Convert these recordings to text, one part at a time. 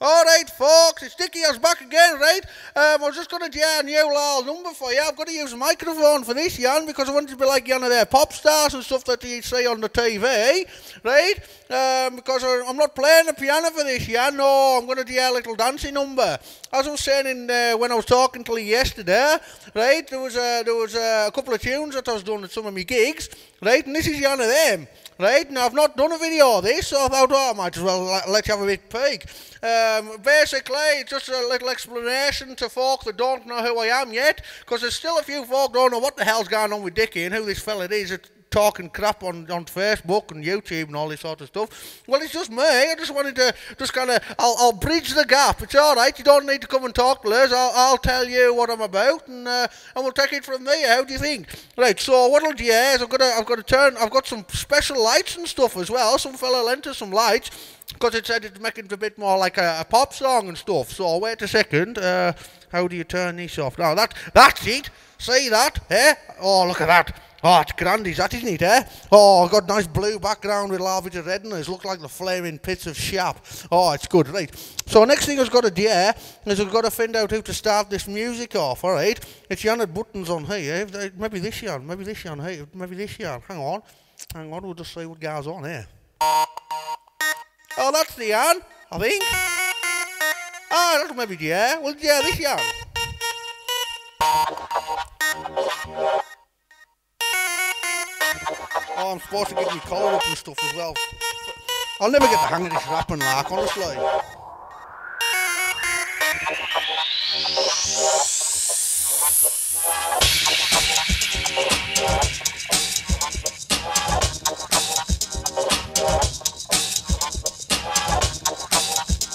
All right, folks, it's Dicky. I was back again, right? Um, I was just going to get a new little number for you. I've got to use a microphone for this, Jan, because I want it to be like one of their pop stars and stuff that you see on the TV, right? Um, because I- I'm not playing the piano for this, Jan. No, I'm going to do a little dancing number. As I was saying in, uh, when I was talking to yesterday, right? There was uh, there was a couple of tunes that I was doing at some of my gigs, right? And this is one of them. Right, now I've not done a video of this, so I thought, oh, I might as well let- you have a bit peek. Um, basically, just a little explanation to folk that don't know who I am yet, because there's still a few folk don't know what the hell's going on with Dicky and who this fella is talking crap on, on Facebook and YouTube and all this sort of stuff. Well, it's just me. I just wanted to just kind of, I'll, I'll bridge the gap. It's all right. You don't need to come and talk to us. I'll, I'll tell you what I'm about, and uh, and we'll take it from there. How do you think? Right. So what I'll do is I've got to, I've got to turn. I've got some special lights and stuff as well. Some fella lent us some lights because it said it's making it a bit more like a, a pop song and stuff. So wait a second. Uh, how do you turn this off? Now that that's it. See that? Eh? Oh, look at that. Oh, it's grand, is that, isn't it, eh? Oh, got nice blue background with lavender red in it. It looks like the flaming pits of Shap. Oh, it's good, right. So next thing I've got to do is I've got to find out how to start this music off, all right? It's Jan buttons on here. eh? Maybe this Jan, maybe this Jan, hey, maybe this Jan. Hang on. Hang on, we'll just see what goes on here. Oh, that's the Jan, I think. Ah, that's maybe the. Well, yeah, this Jan. Oh, I'm supposed to get my collar up and stuff as well. I'll never get the hang of this rapping like, honestly.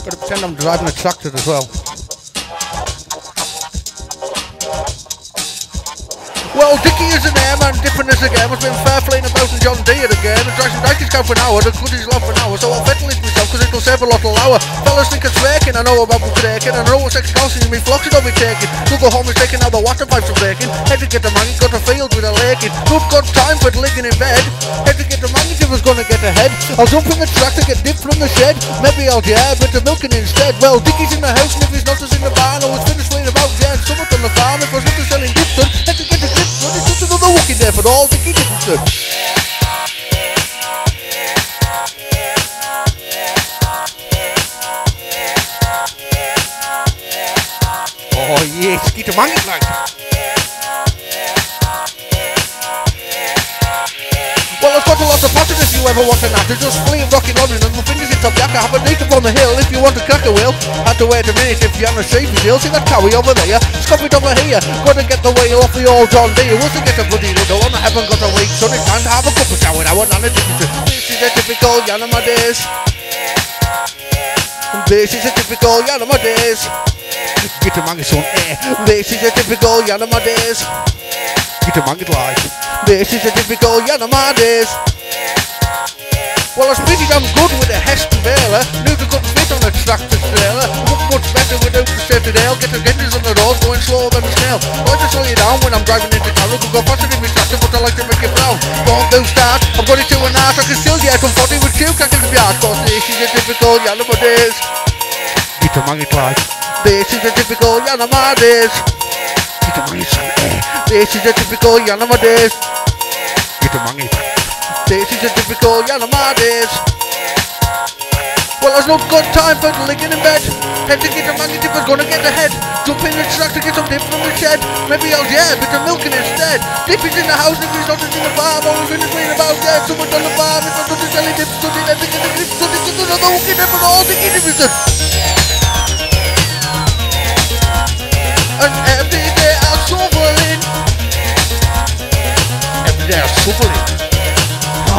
Gotta pretend I'm driving a tractor as well. Well, Dicky is an airman, dipping as a game. I've been fair playing about in John Deere again. And Jackson Dyke is for an hour, the good is love for an hour. So I'll ventilate myself, cause it'll save a lot of lower. Fellas think it's faking, I know about breaking. I know what's excalcium, me flocks it will be taking. We'll go home and taking out the water pipes are breaking. Head to get the money, got a field with a lake in. Who've got time for ligging in bed? Head to get the money, if was gonna get ahead. I'll jump in the tractor, get dipped from the shed. Maybe I'll jab with the milking instead. Well, Dicky's in the house, and if he's not, he's in the barn. I was Dippinson. Oh yes, get the money like. Pattern if you ever want an actor. Just flee rocking on and my fingers in top jacket. Have a night up on the hill if you want to crack a wheel. Had to wait a minute if you haven't seen me deal. See that cowie over there? Scop it over here. Gotta get the wheel off the old John Deere. Once I get a bloody little one, I haven't got a week. Son, it's time to have a cup of shower. I want none of this. Is a typical days. This is a typical days. Get a mangy son, eh. This is a typical days. Get a mangy life. This is a typical Yanama days. Well, I was pretty damn good with a Heston. Knew the good fit on a tractor trailer. Look much better without the safety rail. Get the genders on the road, going slower than a snail. I just slow you down when I'm driving into town. Look, go faster than me tractor, but I like to make you proud. Don't do start. I've got it to an ass. I can still get from 40 with two cracking the yard. Cause this is a typical Yanama days. Get a mangy life. This is a typical Yanama days. Get a eh. This is a typical Yanama days. Get a mangy. This is a typical Yanama days. Well, there's no good time for licking in bed. Head to get a mangy dip is gonna get ahead. Jump in the truck to get some dip from the shed. Maybe I'll jab bit of milking instead. Dip is in the house if he's not in the farm. I was really clean about that. Someone on the farm if I don't jelly dip, so did I think in the grip, so did you another hooking and all the inhibition. And every day I'm shoveling. Every day I'm shoveling.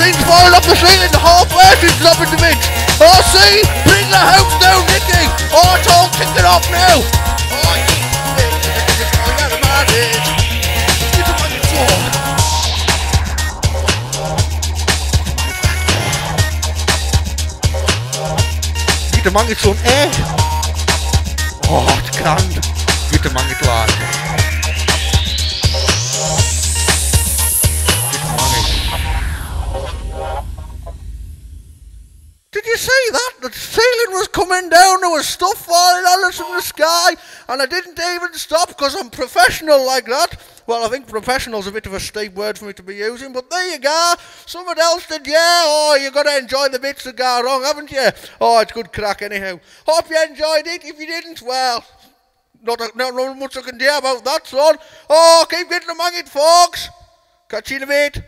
Seems falling off the ceiling, the whole place is dropping to see, bring the house down, Nicky. Oh, kicking off now. Oh, yeah. Bitte mangelt eh? Oh, it's grand. Bitte mangelt schon. The ceiling was coming down, there was stuff falling on us from the sky, and I didn't even stop because I'm professional like that. Well, I think professional's a bit of a steep word for me to be using, but there you go. Someone else did, yeah. Oh, you've got to enjoy the bits that go wrong, haven't you? Oh, it's good crack anyhow. Hope you enjoyed it. If you didn't, well, not, a, not much I can do about that, son. Oh, keep getting among it, folks. Catch you in a bit.